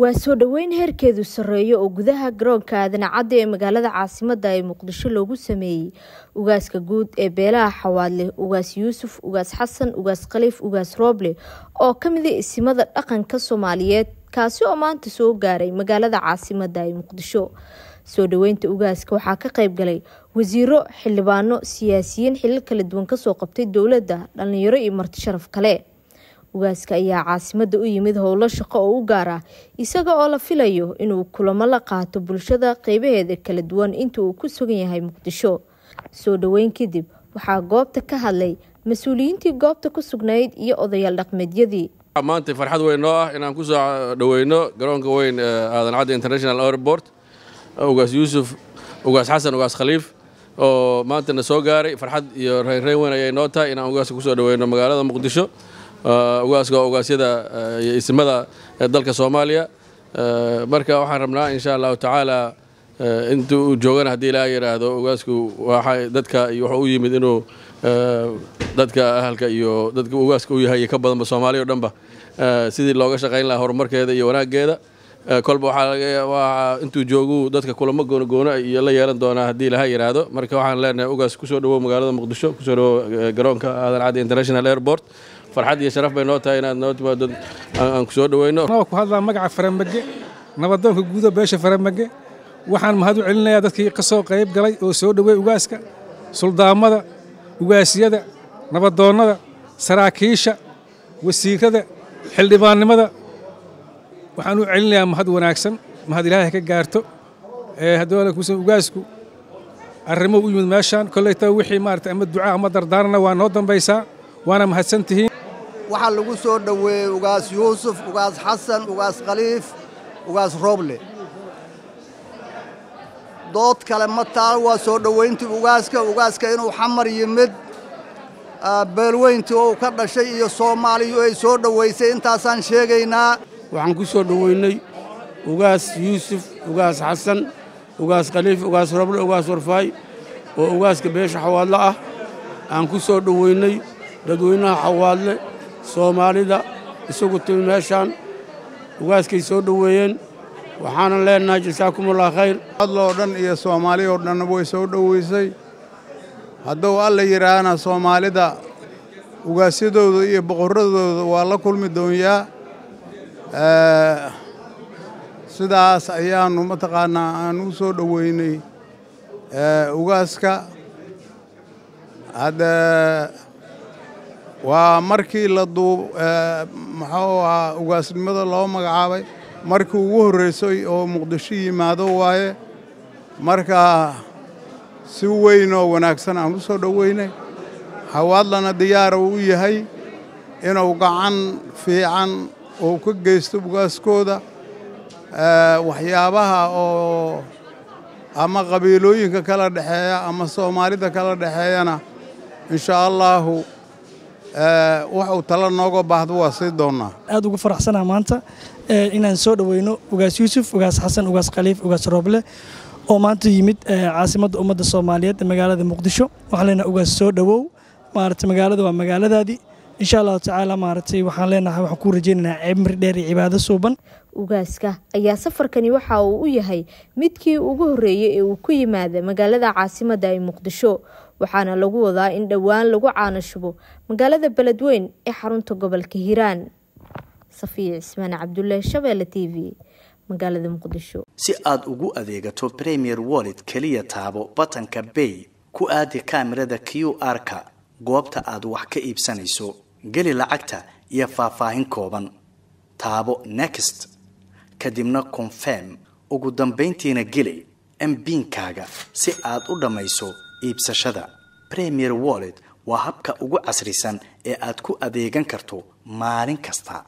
waa soo dhoweyn heerkeedu sarreeyo oo gudaha garoonka aadan ee magaalada caasimada ee muqdisho loogu sameeyey ugaaska guud ee beelaha xawaadle ugaas yuusuf ugaas xasan ugaas khaliif ugaas rooble oo ka mida isimada dhaqanka soomaaliyeed kaasi oo maanta soo gaaray magaalada caasimada ee muqdisho. Soo dhoweynta ugaaska waxaa ka qayb galay wasiiro xildhibaano siyaasiyiin xilal kala duwan ka soo qabtay dowladda dhalinyaro iyo marti sharaf kale ugaaska ayaa caasimada u yimid howlo shaqo oo u gaar ah isaga oo la filayo inuu kulamo la qaato bulshada qeybaheeda kala duwan inta uu ku sugan yahay muqdisho. Soo dhoweyn kadib waxaa goobta ka hadlay mas'uuliyiintii goobta ku sugnayd iyo odayaal dhaqmeedyadii maanta farxad weyn noo ah inaan ku soo dhoweyno garoonka weyn aadan cadde international airport ugaas yuusuf ugaas xasan ugaas khaliif oo maantana soo gaaray. Farxad iyo reynreyn weyn ayay noo tahay inaan ugaaska ku soo dhoweyno magaalada muqdisho ugaaska waa ugaasyada iyo isimada dalka soomaaliya. Marka waxaan rabnaa insha allahu tacaala inta uu joogana haddii ilaa yidhaahdo ugaasku dadka iyo wuxuu u yimid inuu dadka ahalka iyo dadka ugaaska u yahay iyo ka badanba soomaaliya o dhanba. Sidii looga shaqayn lahaa horumarkeeda iyo wanaaggeeda. Kolba waxaa intuu joogu dadka kulamo goonogoona iyo la yeelan doonaa haddii ilaha yidhaahdo marka waxaan leenahay ugaas ku soo dhowow magaalada muqdisho ku soo dhowow garoonka aadan cadde international airport farxad iyo sharaf bay noo tahay inaad noo timaado aan ku soo dhoweyno ku hadlaa magaca faramage nabadoonka guuda beesha faramage waxaan mahad u celinayaa dadkii ka soo qayb galay oo soo dhoweey ugaaska suldaamada ugaasyada nabadoonnada saraakiisha wasiirada xildhibaannimada waxaan u celinayaa mahad wanaagsan mahad ilaahay ka gaarto kuusan ugaasku arrimo u yimid meeshaan kollayta wixii maarata ama ducaa ama dardaarana waa noo dambaysaa waana mahadsan tihiin waxaa lagu soo dhoweeyey ugaas yuusuf ugaas xasan ugaas khaliif ugaas rooble dood kale ma taal waa soo dhowayntii ugaaska ugaaska inuu xamar yimid beelweyntii oo ka dhashay iyo soomaaliyu ay soo dhowaysay intaasaan sheegaynaa. Waxaan ku soo dhoweynay ugaas yuusuf ugaas xasan ugaas khaliif ugaas roble ugaas warfaay oo ugaaska beesha xawaadle ah. Aan ku soo dhoweynay dadweynaha xawaadle soomaalida isagu timi meeshaan. Ugaaskay soo dhoweeyeen. Waxaanan leennahay jasaakumullah khayr. Adloo dhan iyo soomaali oo dhan way soo dhoweysay. Hadduu alla yidhaahna soomaalida ugaasyadooda iyo boqorradooda waa la kulmi doonyaa. Sidaas ayaannu mataqaannaa aan u soo dhoweynay ugaaska hadda waa markii la duub muxuu ahaa ugaasnimada loo magacaabay. Markii ugu horraysay oo muqdisho yimaado waaye marka si weyn oo wanaagsan aan u soo dhoweynay hawaadlana diyaara uu yahay inuu gacan fiican oo ka geysto ugaaskooda waxyaabaha oo ama qabiilooyinka kala dhexeeya ama soomaalida kala dhexeeyana inshaa allaahu waxuu tala nooga baahdo waa sii doonnaa aad ugu faraxsanaa maanta inaan soo dhoweyno ugaas yuusuf ugaas xasan ugaas khaliif ugaas rooble oo maanta yimid caasimadda ummadda soomaaliyeed ee magaalada muqdisho. Waxaan leenahay ugaas soo dhowow maaragtay magaalada waa magaaladaadii insha allahu tacaala maaragtay waxaan leenahay waxaan ku rajaynaynaa cimri dheer iyo cibaado suuban. Ugaaska ayaa safarkani waxa uu u yahay midkii ugu horreeyey ee uu ku yimaada magaalada caasimada ee muqdisho waxaana lagu wadaa in dhowaan lagu caanashubo magaalada beledweyn ee xarunta gobolka hiiraan. Safiya cismaan cabdulle shabeelle t v magaalada muqdisho. Si aad ugu adeegato premier wallet keliya taabo batanka bay ku aadi kaamirada q r-ka goobta aad wax ka iibsanayso geli lacagta iyo faahfaahin kooban. Taabo next. Kadibna confirm. Ugu dambayntiina geli mbiinkaaga si aad u dhammayso iibsashada. Premier wallet waa habka ugu casrisan ee aad ku adeegan karto maalin kasta